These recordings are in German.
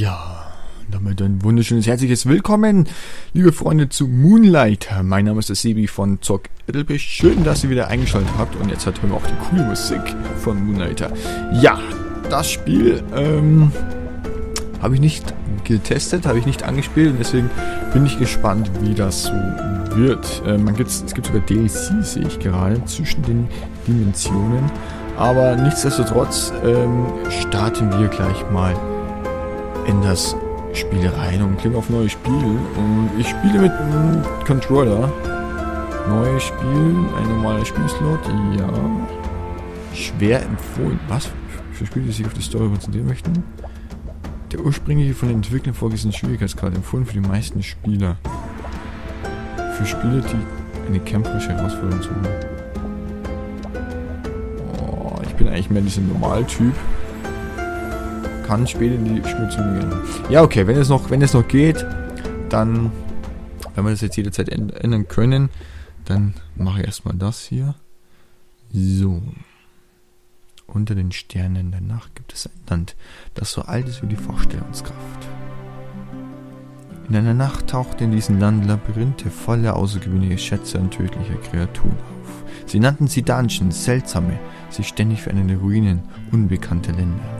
Ja, damit ein wunderschönes herzliches Willkommen, liebe Freunde zu Moonlight. Mein Name ist der Sebi von Zock Edelbisch. Schön, dass ihr wieder eingeschaltet habt und jetzt hören wir auch die coole Musik von Moonlighter. Ja, das Spiel ähm, habe ich nicht getestet, habe ich nicht angespielt und deswegen bin ich gespannt, wie das so wird. Äh, man gibt's, es gibt sogar DLC, sehe ich gerade, zwischen den Dimensionen. Aber nichtsdestotrotz ähm, starten wir gleich mal in das Spiel rein und klicken auf neues Spiel. Und ich spiele mit einem Controller. Neues Spiel, ein normaler Spielslot, ja. Schwer empfohlen. Was? Für Spiele, die sich auf die Story konzentrieren möchten? Der ursprüngliche von den Entwicklern vorgesehene Schwierigkeitsgrad empfohlen für die meisten Spieler. Für Spiele, die eine kämpferische Herausforderung suchen. Oh, ich bin eigentlich mehr dieser Normaltyp kann später in die Schmutzung gehen. Ja, okay, wenn es noch, wenn es noch geht, dann, wenn wir das jetzt jederzeit ändern können, dann mache ich erstmal das hier. So. Unter den Sternen der Nacht gibt es ein Land, das so alt ist wie die Vorstellungskraft. In einer Nacht tauchten in diesem Land Labyrinthe voller außergewöhnlicher Schätze und tödlicher Kreaturen auf. Sie nannten sie Dungeons, seltsame, sich ständig verändernde Ruinen, unbekannte Länder.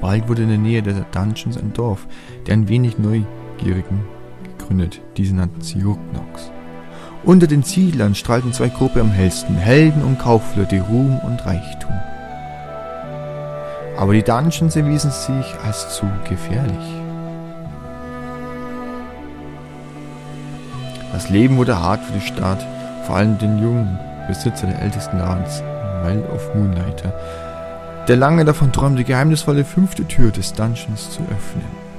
Bald wurde in der Nähe der Dungeons ein Dorf, der ein wenig Neugierigen gegründet. Diese nannten sie Rugnox. Unter den Siedlern strahlten zwei Gruppen am hellsten, Helden und Kaufleute, Ruhm und Reichtum. Aber die Dungeons erwiesen sich als zu gefährlich. Das Leben wurde hart für die Stadt, vor allem den jungen Besitzer der ältesten Ladens, Wild of Moonlighter, der lange davon träumt, die geheimnisvolle fünfte Tür des Dungeons zu öffnen.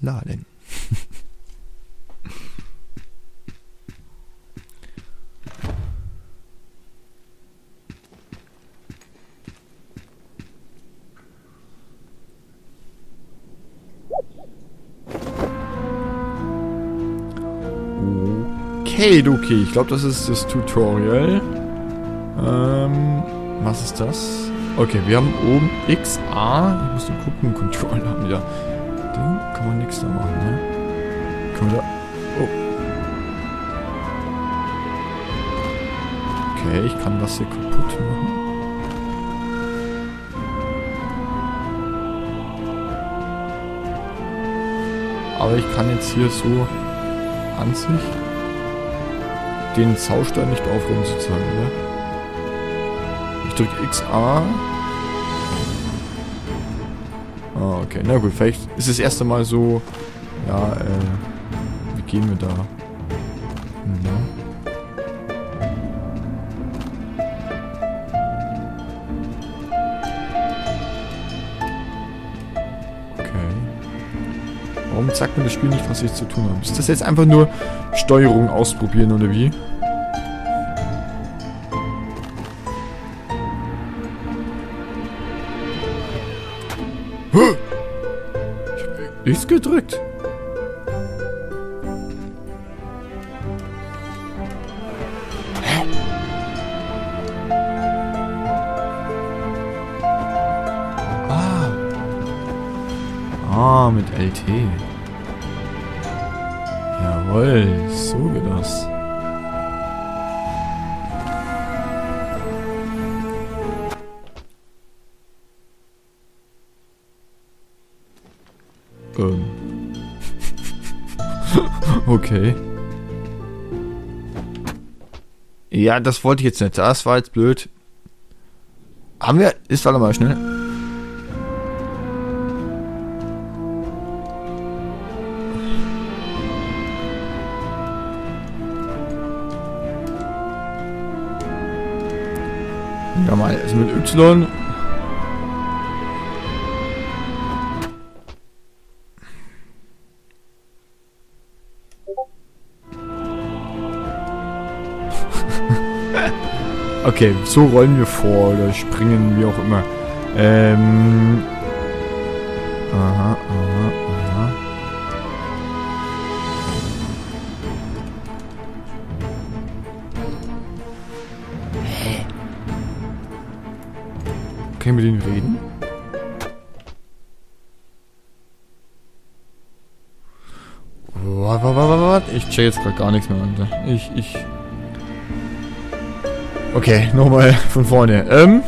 Laden. Okay, okay. Ich glaube, das ist das Tutorial. Ähm, was ist das? Okay, wir haben oben XA. Ich muss nur gucken, Controller haben ja. Den kann man nichts da machen, ne? Können wir da. Oh. Okay, ich kann das hier kaputt machen. Aber ich kann jetzt hier so an sich den Zaustein nicht aufräumen sozusagen, ne? Ich drücke XA. Ah, okay. Na gut, vielleicht ist das erste Mal so, ja, äh, wie gehen wir da? Warum sagt mir das Spiel nicht, was ich zu tun habe? Ist das jetzt einfach nur Steuerung ausprobieren oder wie? Ich hab gedrückt. Ah, mit LT. Jawohl, so geht das. Ähm. okay. Ja, das wollte ich jetzt nicht. Das war jetzt blöd. Haben wir... Ist, warte mal schnell. Ja, mal, also mit Y. okay, so rollen wir vor oder springen, wie auch immer. Ähm. Aha, aha, aha. Ich mit denen reden? Warte, warte, warte, Ich check jetzt gerade gar nichts mehr, Alter. Ich, ich... Okay, nochmal von vorne. Ähm...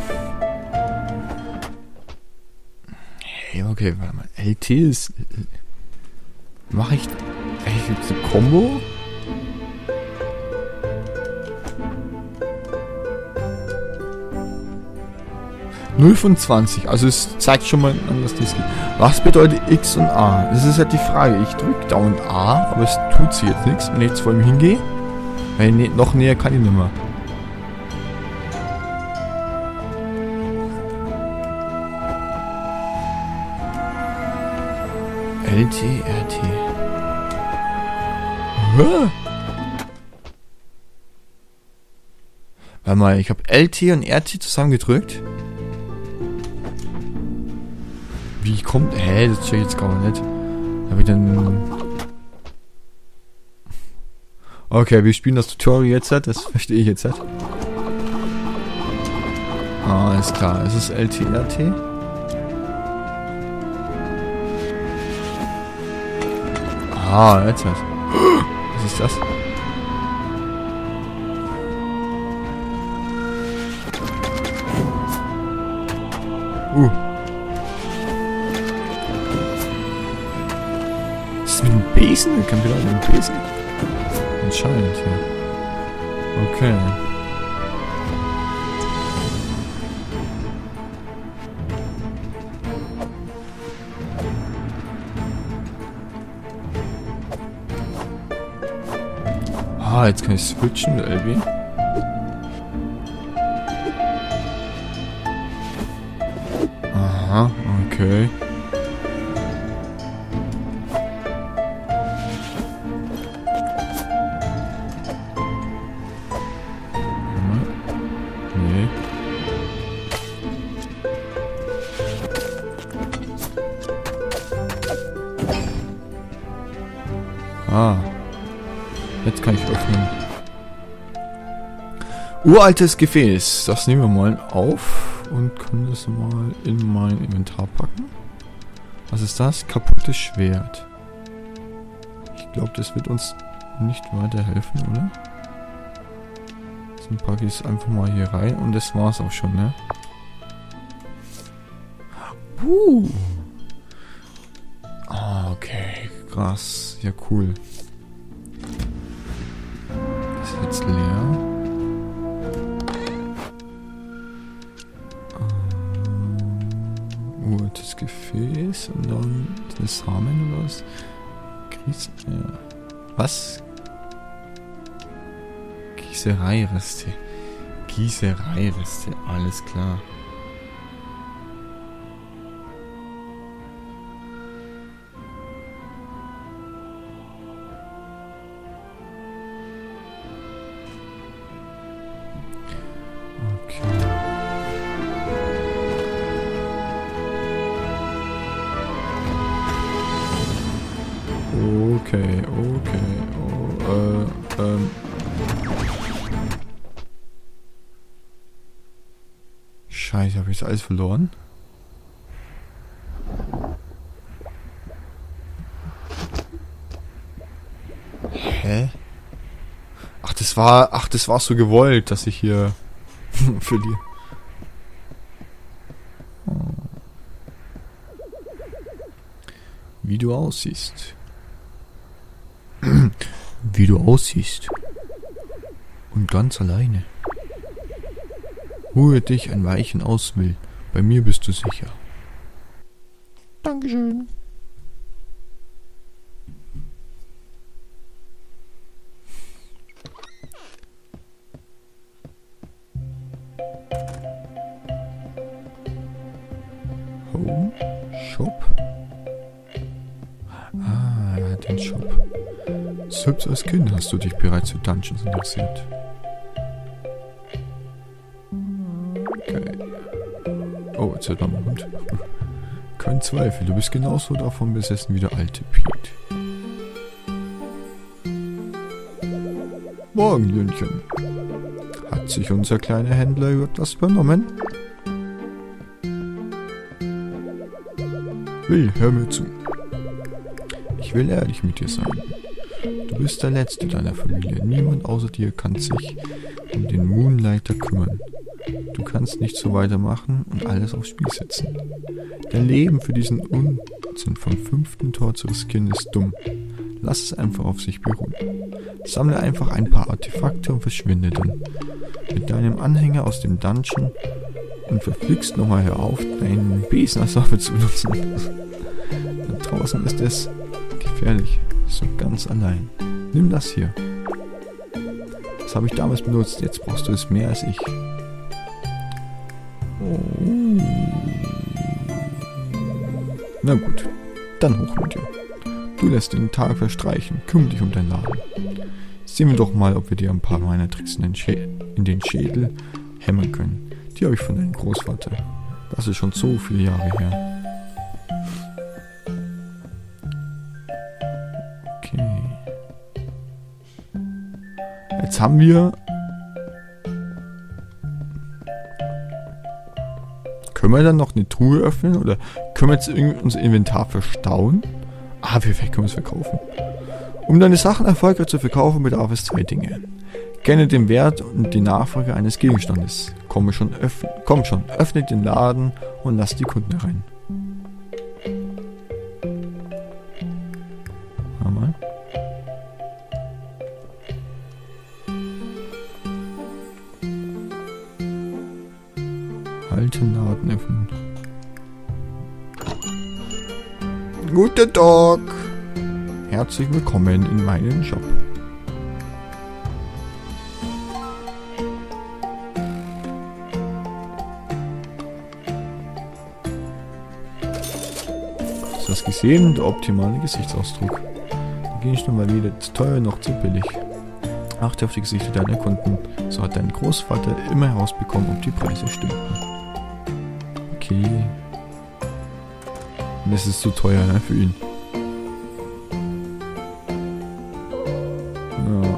Hey, okay, warte mal. LT ist... Mache ich... Ey, gibt's eine Combo? 0 von 20. Also es zeigt schon mal an, was das geht. Was bedeutet X und A? Das ist halt die Frage. Ich drücke dauernd A, aber es tut sich jetzt nichts, wenn ich jetzt vor ihm hingehe. Weil ne noch näher kann ich nicht mehr. LT, RT. Hä? Warte mal, ich habe LT und RT zusammengedrückt. Wie kommt... Hä, das check ich jetzt gar nicht. Hab ich dann... Okay, wir spielen das Tutorial jetzt, das verstehe ich jetzt. Ah, ist klar. Es ist LTRT. Ah, jetzt. Was ist das? Uh. Besen? Kann wieder einen Besen? Anscheinend, ja. Okay. Ah, jetzt kann ich switchen mit LB. Aha, okay. Uraltes Gefäß. Das nehmen wir mal auf und können das mal in mein Inventar packen. Was ist das? Kaputtes Schwert. Ich glaube, das wird uns nicht weiterhelfen, oder? Dann packe ich es einfach mal hier rein und das war's auch schon, ne? Uh. Okay. Krass. Ja, cool. Gefäß und dann das Samen oder was? Gries ja. Was? Gießereireste. Gießereireste, alles klar. Habe ich jetzt alles verloren? Hä? Ach, das war, ach, das war so gewollt, dass ich hier verliere. Wie du aussiehst wie du aussiehst. Und ganz alleine. Ruhe dich ein Weichen aus will. Bei mir bist du sicher. Dankeschön. Home Shop. Ah, den Shop. Selbst als Kind hast du dich bereits für Dungeons interessiert. Hund. Kein Zweifel, du bist genauso davon besessen wie der alte Pete. Morgen, Jüngchen. Hat sich unser kleiner Händler etwas übernommen? Will, hör mir zu. Ich will ehrlich mit dir sein. Du bist der Letzte deiner Familie. Niemand außer dir kann sich um den Moonlighter kümmern. Du kannst nicht so weitermachen und alles aufs Spiel setzen. Dein Leben für diesen Unsinn vom fünften Tor zu riskieren ist dumm. Lass es einfach auf sich beruhen. Sammle einfach ein paar Artefakte und verschwinde dann mit deinem Anhänger aus dem Dungeon und verflixt nochmal hör auf, deinen Besen als Waffe zu benutzen. da draußen ist es gefährlich, so ganz allein. Nimm das hier. Das habe ich damals benutzt, jetzt brauchst du es mehr als ich. Na gut, dann hoch mit dir. Du lässt den Tag verstreichen, kümmere dich um dein Laden. Sehen wir doch mal, ob wir dir ein paar meiner Tricks in den, in den Schädel hämmern können. Die habe ich von deinem Großvater. Das ist schon so viele Jahre her. Okay. Jetzt haben wir Können wir dann noch eine Truhe öffnen oder können wir jetzt irgendwie unser Inventar verstauen? Ah, perfekt, können wir es verkaufen. Um deine Sachen erfolgreich zu verkaufen, bedarf es zwei Dinge. Kenne den Wert und die Nachfrage eines Gegenstandes. Komme schon, komm schon, öffne den Laden und lass die Kunden herein. Guten Tag. Herzlich willkommen in meinem Shop. Du das gesehen? Der optimale Gesichtsausdruck. Da ging ich nun mal weder zu teuer noch zu billig. Achte auf die Gesichter deiner Kunden. So hat dein Großvater immer herausbekommen, ob die Preise stimmten. Okay. Und es ist zu teuer ne, für ihn. Ja.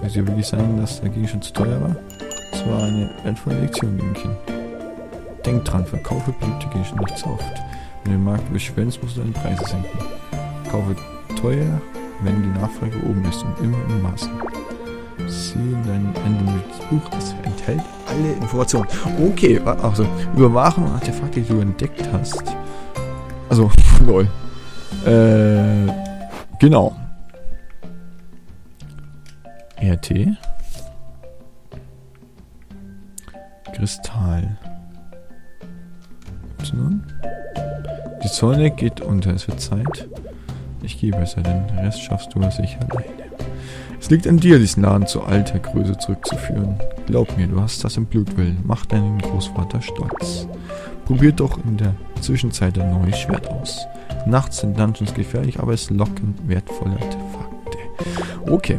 Muss ja wirklich sagen, dass der Gegenstand zu teuer war? Das war eine wertvolle Lektion, Kind. Denk dran, verkaufe beliebte Gegenstände nicht zu oft. Wenn du den Markt überschwemmst, musst du deine Preise senken. Kaufe teuer, wenn die Nachfrage oben ist und immer in Maßen. Sieh in deinem Buch, das enthält alle Informationen. Okay, also Überwachung und Artefakte, die du entdeckt hast. Also, lol. Äh, genau. RT. Kristall. Y. Die Sonne geht unter, es wird Zeit. Ich gehe besser, den Rest schaffst du sicher alleine. Es liegt an dir, diesen Laden zu alter Größe zurückzuführen. Glaub mir, du hast das im Blutwillen. Mach deinen Großvater stolz. Probiert doch in der Zwischenzeit ein neues Schwert aus. Nachts sind Dungeons gefährlich, aber es locken wertvolle Artefakte. Okay,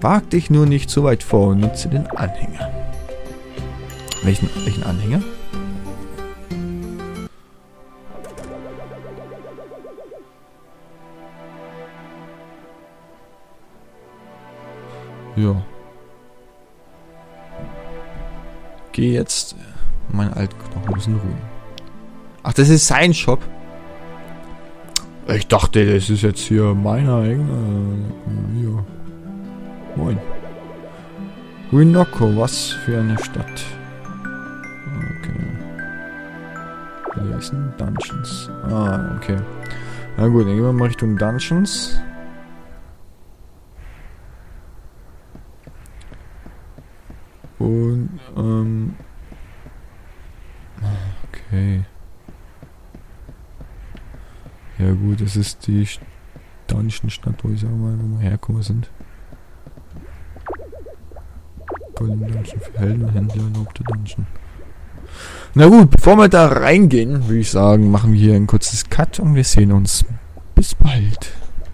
wag dich nur nicht so weit vor und nutze den Anhänger. Welchen, welchen Anhänger? Geh jetzt mein Altknochen müssen ruhen. Ach, das ist sein Shop. Ich dachte, das ist jetzt hier meiner eigener. Ja. Moin. Winoko, was für eine Stadt. Okay. Lesen Dungeons. Ah, okay. Na gut, dann gehen wir mal Richtung Dungeons. Und, ähm... Okay. Ja gut, das ist die Dungeon-Stadt, wo ich sag mal, wo wir hergekommen sind. Golden Dungeon für Helden, Händler, erlaubte Dungeon. Na gut, bevor wir da reingehen, würde ich sagen, machen wir hier ein kurzes Cut und wir sehen uns. Bis bald.